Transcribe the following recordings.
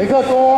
维克多，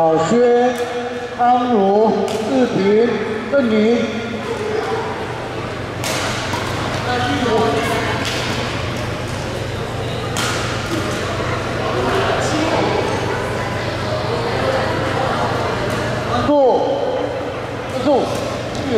小薛、康如、志平、邓宁。关注，关注，加油！